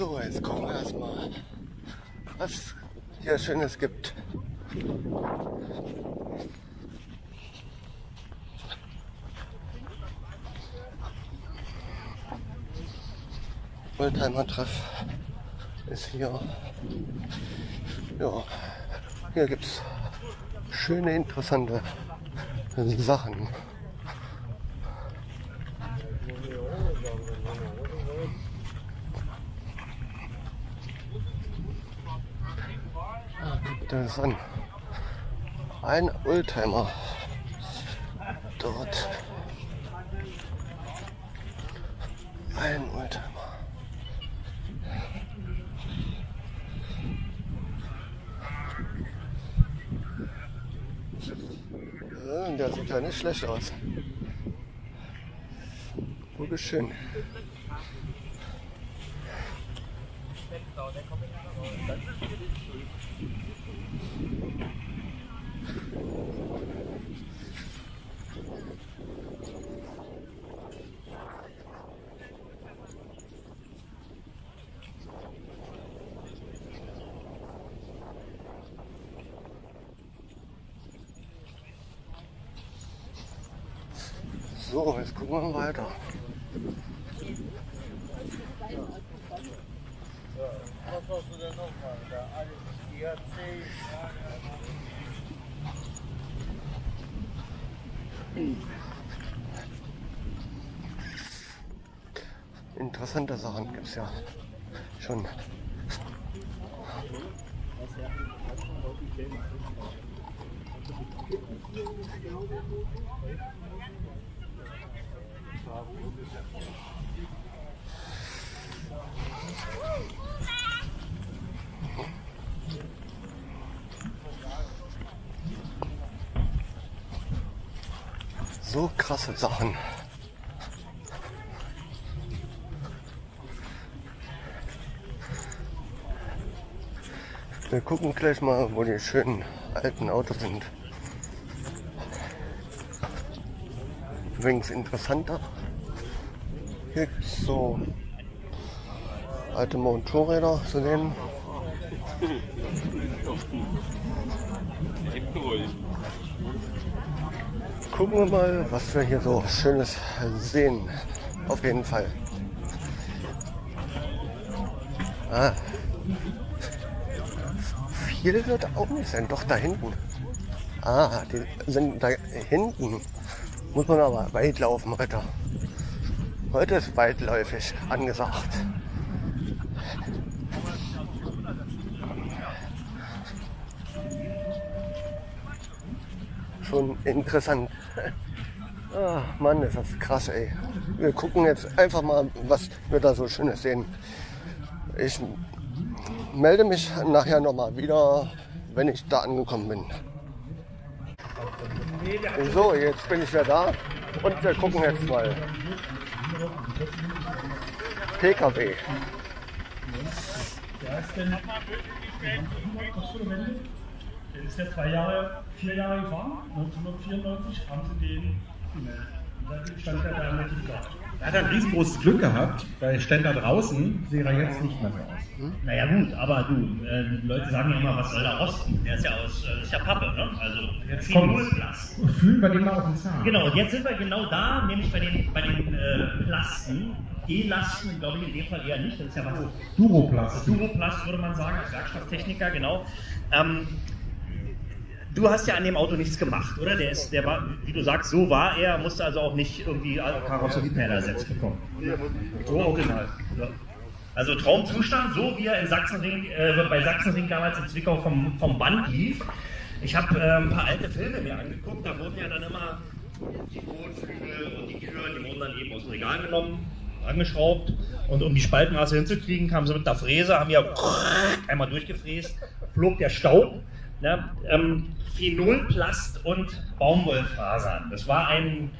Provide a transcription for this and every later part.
So, jetzt gucken wir erstmal, was hier Schönes gibt. Oldtimer-Treff ist hier. Ja, hier gibt es schöne, interessante Sachen. Ah, guckt das an. Ein Oldtimer. Dort. Ein Oldtimer. Der sieht ja nicht schlecht aus. Wirklich schön. So, jetzt gucken wir weiter. Was hast du denn noch mal? Der ADAC. Interessante Sachen gibt es ja schon. So krasse Sachen. Wir gucken gleich mal, wo die schönen alten Autos sind. Übrigens interessanter. Hier gibt es so alte Motorräder zu sehen. Gucken wir mal, was wir hier so Schönes sehen. Auf jeden Fall. Ah. Viel wird auch nicht sein. Doch, da hinten. Ah, die sind da hinten. Muss man aber weit laufen heute. Heute ist weitläufig angesagt. Schon interessant. Ah, Mann, ist das krass, ey. Wir gucken jetzt einfach mal, was wir da so Schönes sehen. Ich melde mich nachher nochmal wieder, wenn ich da angekommen bin. So, jetzt bin ich wieder da und wir gucken jetzt mal. PKW. Der ist ja zwei Jahre, vier Jahre gefahren. 1994 haben sie den gemeldet. Und seitdem stand er da in der Tiefgarage. Er hat ein riesengroßes Glück gehabt, weil stand da draußen, sieht er jetzt nicht mehr so aus. Naja gut, aber du, äh, die Leute sagen ja immer, was soll da rosten? Der ist ja aus, äh, ist ja Pappe, ne? Also Jetzt kommt's. Phenolplast. Und fühlen wir den mal auf den Zahn. Genau, und jetzt sind wir genau da, nämlich bei den, bei den äh, Plasten. E-Lasten glaube ich in dem Fall eher nicht, das ist ja was Duroplast. Duroplast würde man sagen, als Werkstofftechniker, genau. Ähm, du hast ja an dem Auto nichts gemacht, oder? Der ist, der war, wie du sagst, so war er, musste also auch nicht irgendwie Karosserieperle ersetzt bekommen. So original. Ja. Also Traumzustand, so wie er in Sachsenring, äh, bei Sachsenring damals in Zwickau vom, vom Band lief. Ich habe äh, ein paar alte Filme mir angeguckt, da wurden ja dann immer die Kotflügel und die Türen, die wurden dann eben aus dem Regal genommen, angeschraubt und um die Spaltenmasse hinzukriegen, kamen sie mit der Fräse, haben ja einmal durchgefräst, flog der Staub. Ne? Ähm, Phenolplast und Baumwollfasern. Das war ein,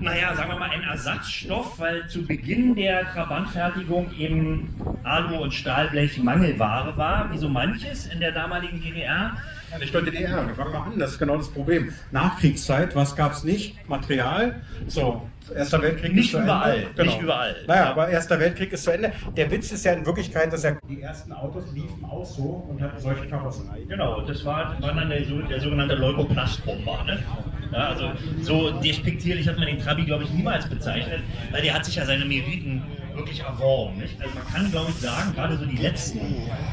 naja, sagen wir mal, ein Ersatzstoff, weil zu Beginn der Trabantfertigung eben Alu- und Stahlblech Mangelware war, wie so manches in der damaligen DDR. Ja, nicht nur DDR, wir fangen mal an, das ist genau das Problem. Nachkriegszeit, was gab es nicht? Material. So, Erster Weltkrieg Nicht ist zu überall, Ende. Genau. nicht überall. Naja, aber Erster Weltkrieg ist zu Ende. Der Witz ist ja in Wirklichkeit, dass ja die ersten Autos liefen auch so und hatten solche Karossen. Genau, das war, war dann der, der sogenannte Leukoplastbomber. Ne? Ja, also so despektierlich hat man den Trabi, glaube ich, niemals bezeichnet, weil der hat sich ja seine Meriten wirklich erworben. Nicht? Also man kann, glaube ich, sagen, gerade so die letzten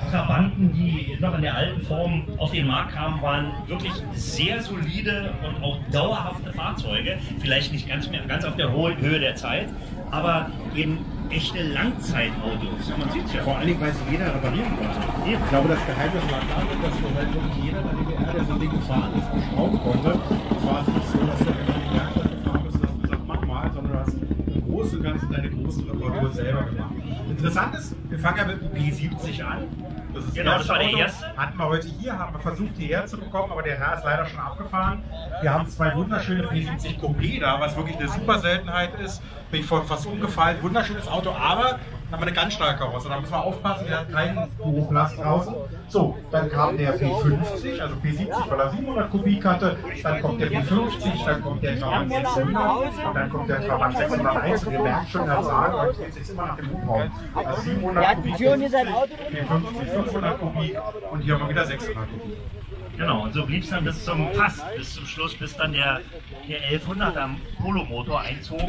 Trabanten, die noch in der alten Form auf den Markt kamen, waren wirklich sehr solide und auch dauerhafte Fahrzeuge. Vielleicht nicht ganz, mehr, ganz auf der Höhe der Zeit, aber eben echte Langzeitautos. Ja, man sieht es ja. Vor allen Dingen, weil sie jeder reparieren konnte. Ich glaube, das Geheimnis war darin, dass du halt wirklich jeder in der DDR, der so ein Ding gefahren ist, schrauben konnte. Es war nicht so, dass du in die Werkstatt gefahren bist und hast gesagt, mach mal, sondern du hast im Großen und Ganzen deine Reparaturen selber gemacht. Interessant ist, wir fangen ja mit dem P70 an. Das ist Genau, das war der erste. Hatten wir heute hier, haben wir versucht, hierher zu bekommen, aber der Herr ist leider schon abgefahren. Wir haben zwei wunderschöne P70 Coupé da, was wirklich eine super Seltenheit ist. Bin ich vorhin fast umgefallen. Wunderschönes Auto, aber dann haben wir eine ganz starke Karosse. Da müssen wir aufpassen, der hat keinen Hochlast draußen. So, dann kam der P50, also P70, weil er 700 Kubik hatte. Dann kommt der P50, dann kommt der Trabant 600 und dann kommt der Trabant 601. Und ihr merkt schon, der Zahl orientiert sich immer nach dem Hubraum. Also 700 Er hat die Kubik. Tür und hier sein Auto drin. P50, 500 Kubik und hier haben wir wieder 600 Kubik. Genau, und so blieb es dann bis zum fast bis zum Schluss, bis dann der, der 1100er Polomotor einzog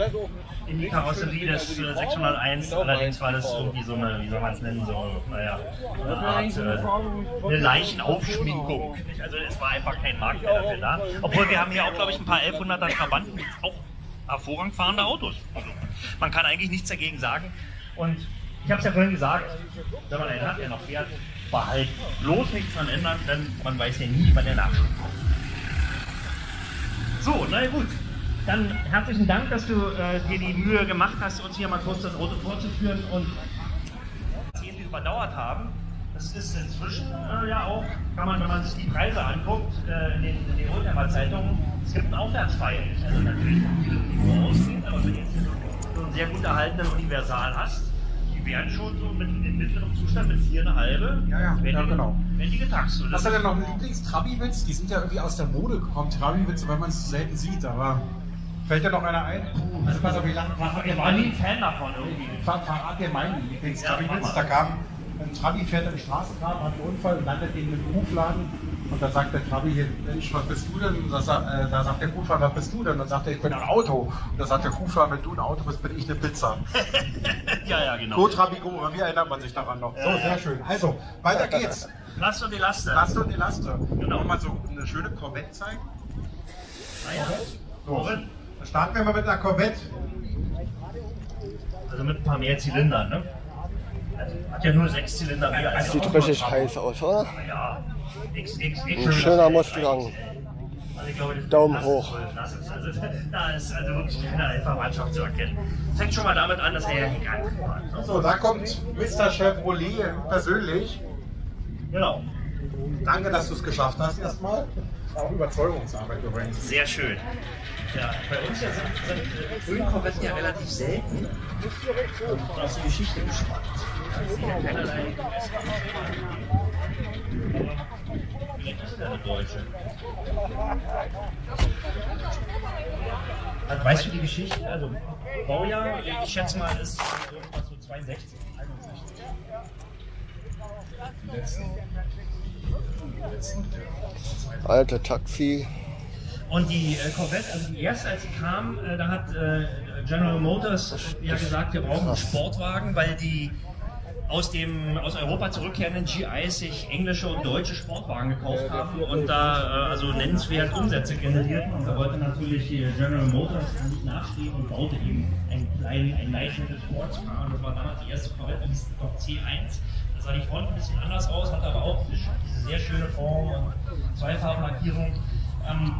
in die Karosserie des äh, 601. Allerdings war das irgendwie so eine, wie soll man es nennen, so, naja, eine Art, äh, eine Leichenaufschminkung. Also es war einfach kein Markt mehr dafür da. Obwohl wir haben hier auch, glaube ich, ein paar 1100er Trabanten, auch hervorragend fahrende Autos. Also man kann eigentlich nichts dagegen sagen. Und ich habe es ja vorhin gesagt, wenn man einen hat, der noch fährt, behalt bloß nichts dran ändern, denn man weiß ja nie, wann der Nachschub kommt. So, na ja, gut. Dann herzlichen Dank, dass du äh, dir die Mühe gemacht hast, uns hier mal kurz das Auto vorzuführen und Jahrzehnte überdauert haben. Das ist inzwischen äh, ja auch, kann man, wenn man sich die Preise anguckt, äh, in den, in den Oldtimer-Zeitungen, es gibt einen Aufwärtspfeil. Also natürlich nur ausgehen, aber wenn du jetzt so einen sehr gut erhaltenen Universal hast, die werden schon so mit, in mittlerem Zustand mit vier eine halbe, Ja, ja, werden, ja, die, genau. werden die getaxt. Hast du denn noch einen Lieblings-Trabi-Witz? Die sind ja irgendwie aus der Mode gekommen, Trabi-Witze, weil man es selten sieht, aber fällt dir noch einer ein? Also pass auf, wie lange ich war nie ein Fan davon irgendwie. Ver verrat dir meinen mach Da kam ein Trabi, fährt in die Straßengraben, hat einen Unfall und landet in einem Kuhfladen. Und dann sagt der Trabi hier, Mensch, was bist du denn? Und da, äh, da sagt der Kuhfladen, was bist du denn? Und dann sagt er, ich bin ein Auto. Und da sagt der Kuhfladen, wenn du ein Auto bist, bin ich eine Pizza. ja, ja, genau. Go Trabi, go. Wie erinnert man sich daran noch? So, sehr schön. Also, weiter geht's. Lasst und die Laste. Laste und Elaste. Genau. Noch mal so eine schöne Corvette zeigen. Ah, ja. So, dann starten wir mal mit einer Corvette. Also mit ein paar mehr Zylindern, ne? Also hat ja nur sechs Zylinder mehr als Sieht richtig heiß aus, oder? Ja, XXX. Ein schöner Mustang. Also ich glaube, das ist Daumen das hoch. Ist, das ist, also, da ist also wirklich keine Verwandtschaft zu erkennen. Fängt schon mal damit an, dass er ja gegangen war. Ne? So, da kommt Mr. Chevrolet persönlich. Genau. Danke, dass du es geschafft hast erstmal. Auch Überzeugungsarbeit übrigens. Sehr schön. Ja, bei uns ja sind, äh, Ölkorvetten ja relativ selten. Und aus der Geschichte gespannt. Also hier keinerlei Vielleicht ist er eine Deutsche. Weißt du die Geschichte? Also Baujahr, ich schätze mal, ist irgendwas so 62, 61. Alte Taxi. Und die äh, Corvette, also die erste, als sie kam, äh, da hat äh, General Motors ja gesagt, wir brauchen einen Sportwagen, weil die aus dem aus Europa zurückkehrenden GIs sich englische und deutsche Sportwagen gekauft haben und da äh, also nennenswert Umsätze generierten. Und da wollte natürlich General Motors nicht nachstehen und baute eben einen kleinen, ein leichten Sportswagen. Und das war damals die erste Corvette, die hieß doch C1. Da sah die Front ein bisschen anders aus, hatte aber auch diese, sehr schöne Form und Zweifarblackierung. Ähm,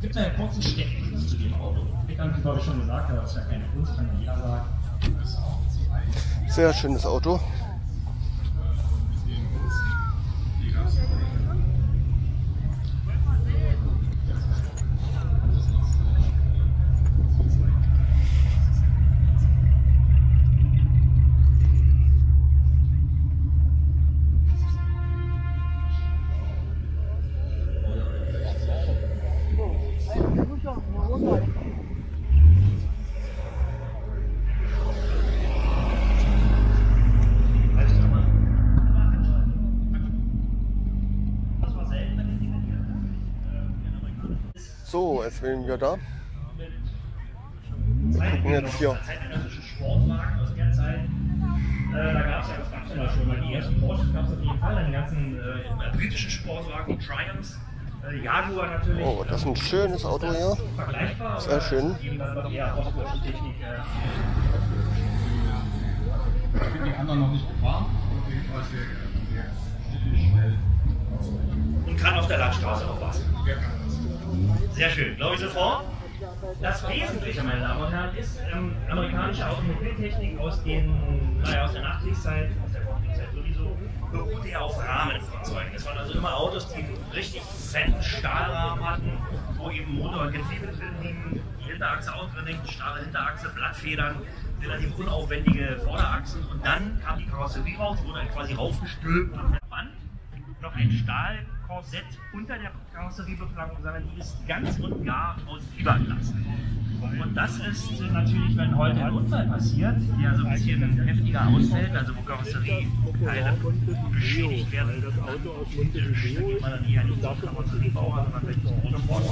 gibt es einen kurzen Steckbrief zu dem Auto? Ich habe glaube ich schon gesagt, aber das ist ja keine Kunst, kann ja jeder sagen. Sehr schönes Auto. Da. Wir gucken jetzt hier. zeitgenössischen Sportwagen aus der Zeit. Äh, da gab es ja, das gab es ja schon mal, die ersten Porsches gab es auf jeden Fall, dann die ganzen äh, britischen Sportwagen, Triumphs, äh, Jaguar natürlich. Oh, das ist ein schönes Auto hier. Vergleichbar. Sehr aber schön. Äh, Ich bin die anderen noch nicht gefahren. Auf jeden Fall sehr, sehr schnell. und kann auf der Landstraße auch was. Sehr schön, glaube ich sofort. Das Wesentliche, meine Damen und Herren, ist ähm, amerikanische Automobiltechnik aus, den, naja, aus der Nachkriegszeit, aus der Vorkriegszeit sowieso, beruhte ja auf Rahmenfahrzeugen. Das waren also immer Autos, die richtig fetten Stahlrahmen hatten, wo eben Motor und Getriebe drin liegen, die Hinterachse auch drin liegt, starre Hinterachse, Blattfedern, relativ unaufwendige Vorderachsen und dann kam die Karosserie raus, wurde quasi raufgestülpt und verband noch ein Stahlkorsett unter der Karosseriebeplanung, sondern die ist ganz und gar aus Fiberglas. Und das ist natürlich, wenn heute ein Unfall passiert, der so ein bisschen heftiger ausfällt, also wo Karosserieteile beschädigt werden, dann geht man dann eher nicht auf Karosseriebauer, sondern wirklich Motorsport.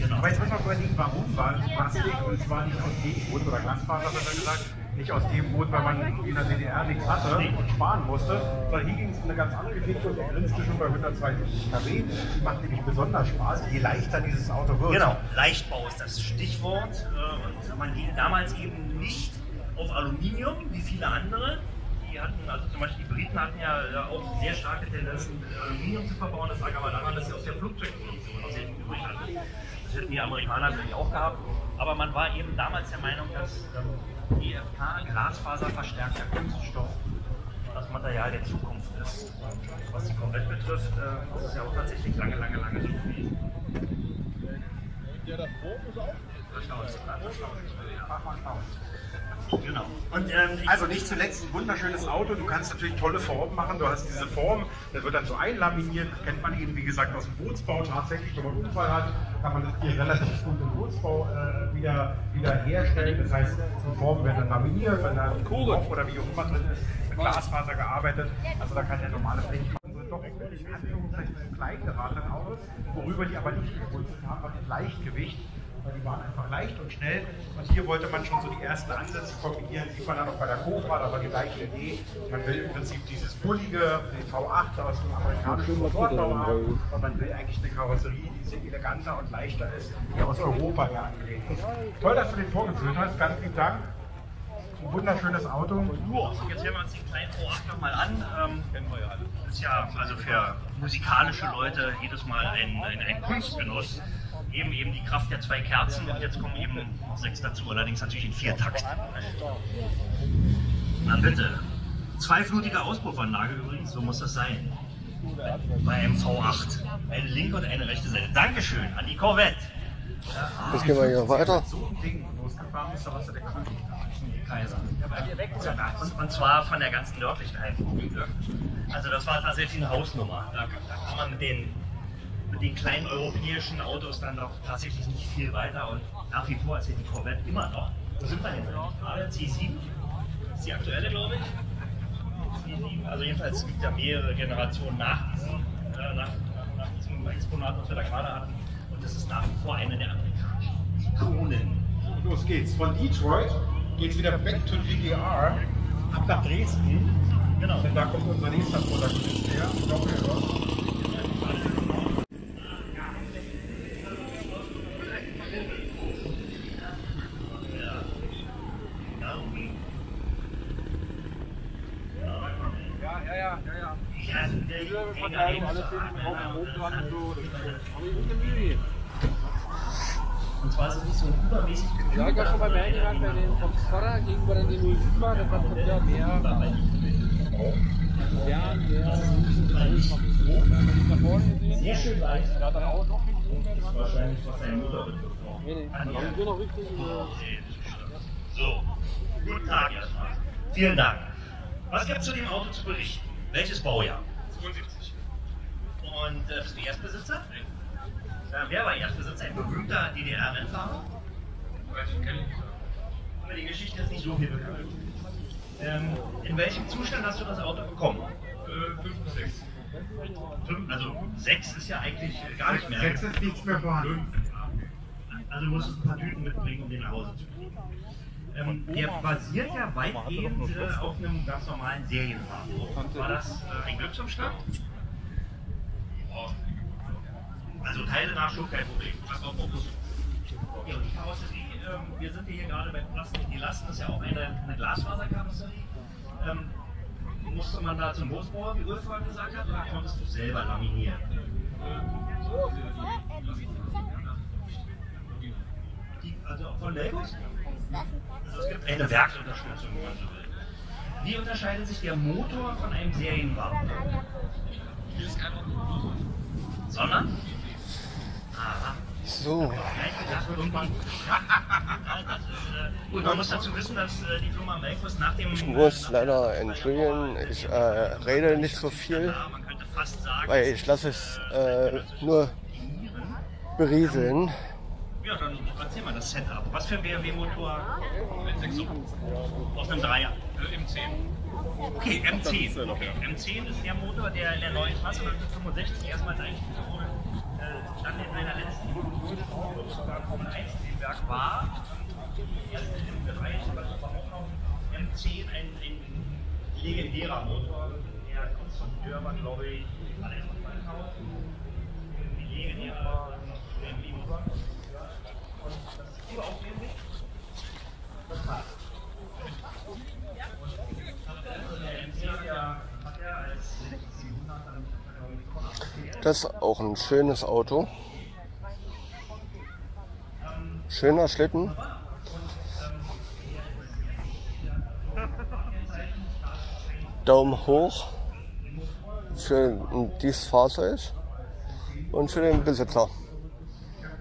Genau. Aber jetzt muss man überlegen, warum war es Plastik und es war nicht aus dem Grund, oder Glasfaser besser gesagt, nicht aus dem Grund, weil man in der DDR nichts hatte und sparen musste, sondern hier ging es um eine ganz andere Geschichte und die grinste schon bei 172 kW. Die macht nämlich besonders Spaß, je leichter dieses Auto wird. Genau, Leichtbau ist das Stichwort. äh, Und man ging damals eben nicht auf Aluminium, wie viele andere. Die hatten, also zum Beispiel die Briten hatten ja äh, auch sehr starke Tendenzen, Aluminium zu verbauen. Das lag aber daran, dass sie aus der Flugzeugproduktion sehr viel übrig hatten. Das hätten die Amerikaner natürlich auch gehabt. Aber man war eben damals der Meinung, dass ähm, EFK, Glasfaserverstärkter Kunststoff, das Material der Zukunft ist. Und was die Corvette betrifft, äh, ist es ja auch tatsächlich lange, lange, lange so gewesen. Genau. Und ähm, Also nicht zuletzt ein wunderschönes Auto. Du kannst natürlich tolle Formen machen. Du hast diese Form, das wird dann so einlaminiert. Das kennt man eben, wie gesagt, aus dem Bootsbau. Tatsächlich, wenn man einen Unfall hat, kann man das hier relativ gut im Bootsbau äh, wieder, wieder herstellen. Das heißt, die Formen werden dann laminiert, wenn da ein Kopf oder wie auch immer drin ist, mit Glasfaser gearbeitet. Also da kann der normale Blech doch in Anführungszeichen klein geratenen Autos, worüber die aber nicht gekunzt haben, war das Leichtgewicht weil die waren einfach leicht und schnell. Und hier wollte man schon so die ersten Ansätze kombinieren, sieht man dann auch bei der Cobra, da war die gleiche Idee. Man will im Prinzip dieses bullige, den V8 aus dem amerikanischen Motorbau haben, und man will eigentlich eine Karosserie, sehr eleganter und leichter ist, die aus Europa her angelegt ist. Toll, dass du den vorgeführt hast, ganz lieben Dank. Ein wunderschönes Auto. So, jetzt hören wir uns den kleinen O8 nochmal an. Ähm, alle. Ist ja also für musikalische Leute jedes Mal ein, ein, ein Kunstgenuss. Eben eben die Kraft der zwei Kerzen und jetzt kommen eben noch sechs dazu, allerdings natürlich in vier Takt. Na bitte. Zweiflutige Auspuffanlage übrigens, so muss das sein. Bei einem V8. Eine linke und eine rechte Seite. Dankeschön an die Corvette. Jetzt gehen wir hier weiter. Und, und zwar von der ganzen nördlichen Halbinsel. Also das war tatsächlich eine Hausnummer. Da, da kann man mit den, mit den kleinen europäischen Autos dann doch tatsächlich nicht viel weiter. Und nach wie vor ist ja die Corvette immer noch. Wo sind wir denn gerade? C7? ist die aktuelle, glaube ich. C7. Also jedenfalls liegt ja mehrere Generationen nach diesem, äh, nach, nach, diesem Exponat, was wir da gerade hatten. Und das ist nach wie vor eine der amerikanischen Ikonen. Los geht's. Von Detroit geht's wieder back to GDR ab nach Dresden. Genau. Denn da kommt unser nächster Protagonist her. Doppelrock. Ja, ja, ja, ja, ja. Ja, der Früher enge Verteilung, alles hinten drauf und oben dran und so. Das ist schön. Aber ich bin Miri. Und zwar ist es nicht so ein übermäßig Ja, ich war schon bei mir eingegangen, bei den vom Vater gegenüber 07er, das war wieder mehr. Ja, der nach vorne gesehen. Sehr schön leicht. Der hat dann auch noch viel. Wahrscheinlich, was deine Mutter betrifft. Nee, nee, aber wir noch richtig. äh, So, guten Tag erstmal. Vielen Dank. Was gibt es zu dem Auto zu berichten? Welches Baujahr? 72. Und äh, bist du Erstbesitzer? Äh, wer war Erstbesitzer? Ein berühmter DDR-Rennfahrer? Weiß ich, kenne ich nicht. Aber die Geschichte ist nicht so viel bekannt. Ähm, in welchem Zustand hast du das Auto bekommen? Äh, 5 bis 6. Fünf, also sechs ist ja eigentlich gar nicht mehr. Sechs ist nichts mehr vorhanden. Also du musst ein paar Tüten mitbringen, um den nach Hause zu kriegen. Ähm, der basiert ja weitgehend äh, auf einem ganz normalen Serienfahrzeug. War das äh, ein Glücksumschlag? Also Teile Nachschub kein Problem. Das war Fokus. Okay, und die Karosserie, ähm, wir sind hier gerade bei Plastik die Lasten, das ist ja auch eine, eine Glasfaserkarosserie. Ähm, musste man da zum Großbauer, wie Ulf vorhin gesagt hat, oder konntest du selber laminieren? Die, also auch von Legos? Also es gibt eine Werksunterstützung, wenn man so will. Wie unterscheidet sich der Motor von einem Serienwagen? Sondern? Aha. So, Das wird irgendwann. Äh, Gut, man muss dazu wissen, dass äh, die Firma Melkos nach dem. ich muss leider entschuldigen, ich äh, rede nicht so viel, Ja, man könnte fast sagen, weil ich lasse es äh, nur berieseln. Ja, dann erzähl mal das Setup. Was für ein BMW-Motor? Aus einem Dreier. Äh, Im 10. Okay, M10. Okay. M10 ist der Motor, der in der neuen Fasse 1965 erstmals eingeführt wurde. Äh, dann in einer letzten sogar Formel 1 Werk war. Erst im Bereich, aber das war auch noch M10 ein, ein legendärer Motor. Der Konstrukteur war, glaube ich, Alex Waldhaus. Ein legendärer BMW-Motor. Und das ist auch BMW. Das passt. Das ist auch ein schönes Auto. Schöner Schlitten. Daumen hoch für dieses Fahrzeug und für den Besitzer.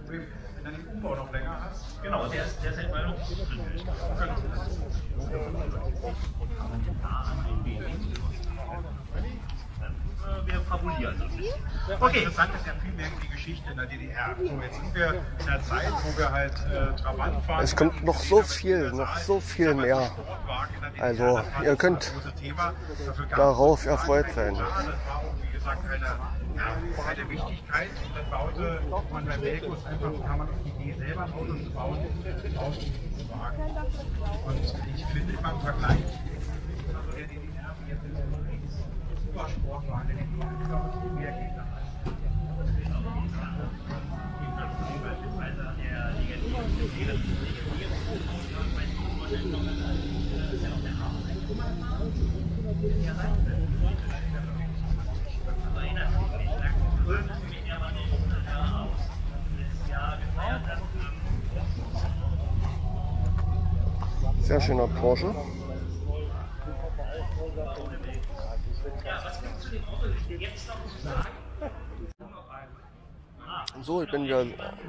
Wenn du den Umbau noch länger hast, Genau, der ist, der ist Weihnachten Wir fabulieren. Okay. Vielmehr die Geschichte in der DDR. So, jetzt sind wir in einer Zeit, wo wir halt äh, Trabant fahren. Es kommt noch so viel, noch so viel mehr. Sportwagen der. Also, ihr könnt darauf erfreut sein. Plan. Das war auch, wie gesagt, keine, ja, keine Wichtigkeit. Und dann baute man bei Melkus einfach, kam man auf die Idee, selber ein Auto zu bauen, aus diesem Wagen. Und ich finde immer im Vergleich, also der DDR, jetzt in der Supersportwagen, der DDR, viel mehr geht Sehr schöner Porsche. So, ich bin wieder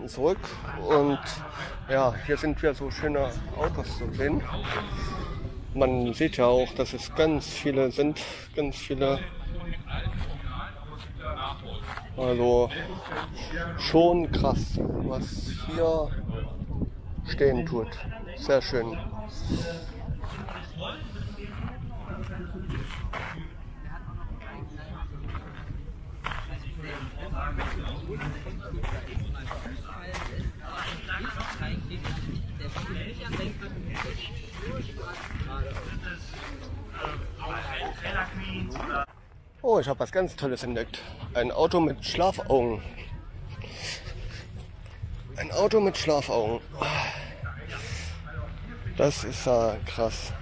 zurück und ja, hier sind wieder so schöne Autos zu sehen. Man sieht ja auch, dass es ganz viele sind, ganz viele. Also schon krass, was hier stehen tut. Sehr schön. Oh, ich habe was ganz Tolles entdeckt. Ein Auto mit Schlafaugen. Ein Auto mit Schlafaugen. Das ist ja krass.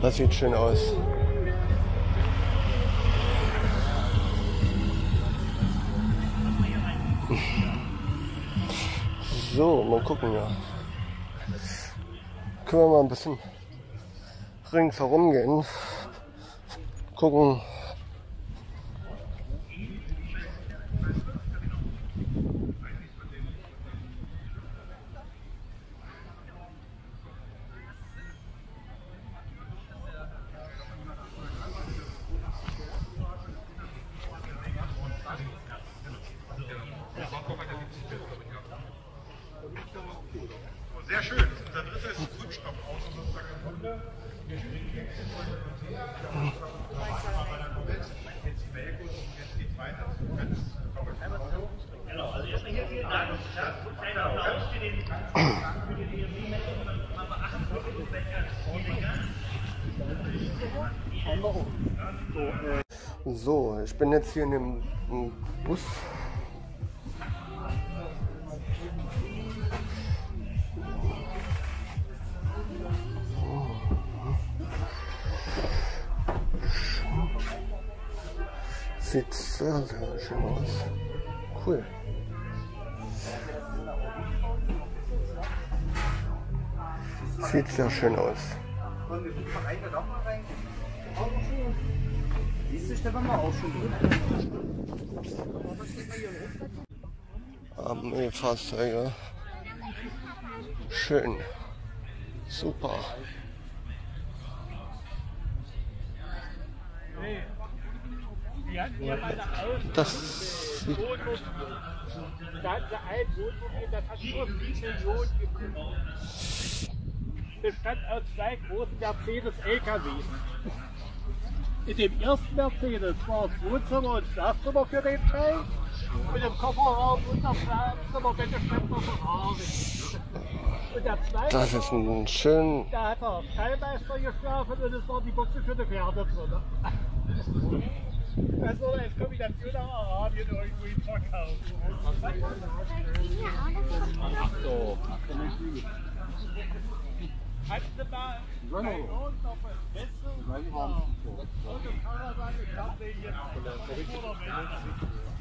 Das sieht schön aus. So, mal gucken ja. Können wir mal ein bisschen ringsherum gehen. Gucken. Sehr schön. Unser drittes Kunststoffauto sozusagen im Bunde. Wir springen jetzt in die jetzt die Melkus und jetzt geht's weiter zu ganz Auto. Kleiner Applaus für den für den BMW-Menschen, man beachtet wirklich, welcher So, ich bin jetzt hier in dem Bus. Sieht sehr, sehr schön aus. Cool. Sieht sehr schön aus. Armeefahrzeuge. Schön. Super. Das sieht ganze Altwohnmobil, das hat nur 7 Millionen gekostet. Bestand aus zwei großen Mercedes-LKWs. In dem ersten Mercedes war das Wohnzimmer und Schlafzimmer für den Schein. Und im Kofferraum und das Schlafzimmer bitte stand noch Ferrari. Und der zweite, Das ist ein schön. da hat der Stallmeister geschlafen und es war die Buchse für die Pferde drin. Das war eine Kombination nach Arabien irgendwo im Verkauf. Kannst du mal bei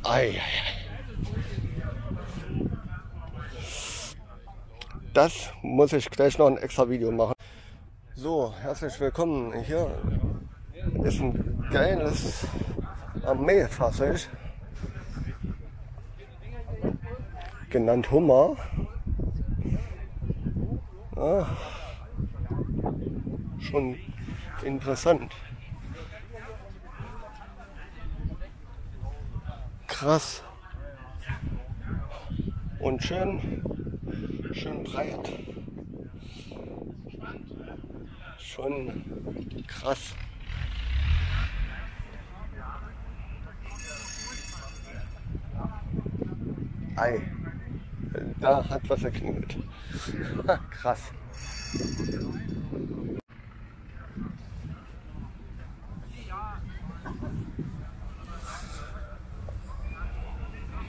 ei. Das muss ich gleich noch ein extra Video machen. So, herzlich willkommen. Hier ist ein geiles Armeefahrzeug. Genannt Hummer. Ah, schon interessant. Krass. Und schön, schön breit. Schon krass. Ei. Da hat was erklingelt. krass.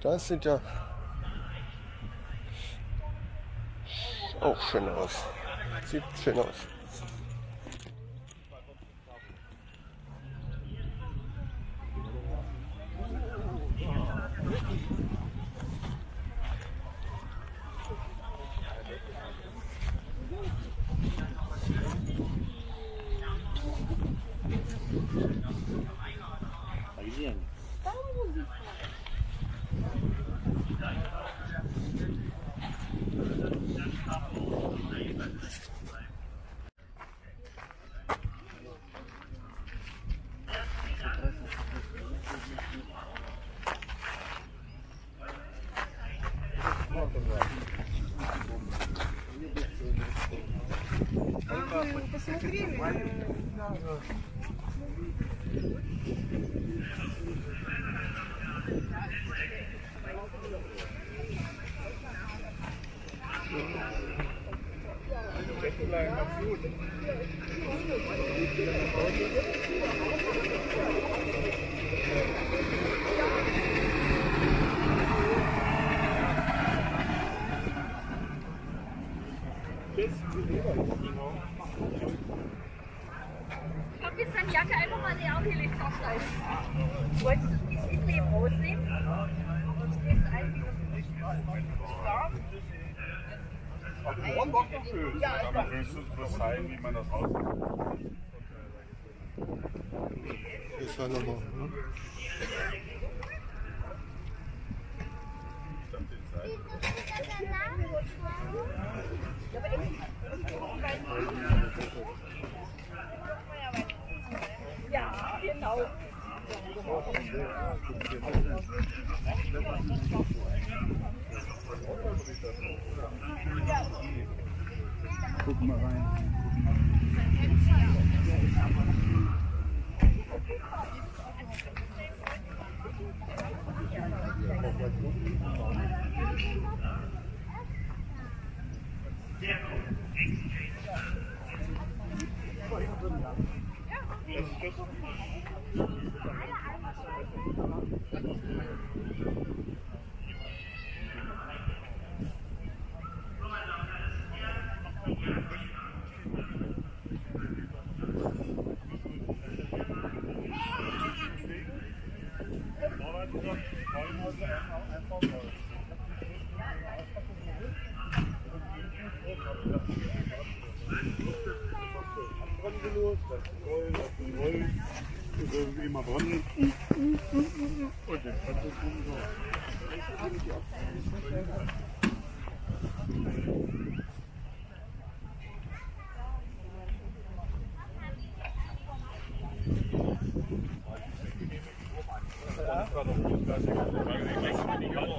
Das sieht ja auch schön aus. Sieht schön aus. Das war nochmal. Ne? ja, genau. Immer dran. Und den kannst du so.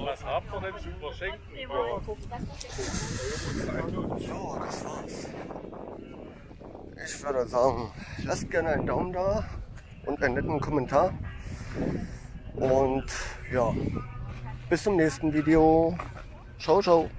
Was habt ihr denn zu verschenken? So, das war's. Würde sagen, lasst gerne einen Daumen da und einen netten Kommentar. Und ja, bis zum nächsten Video. Ciao, ciao.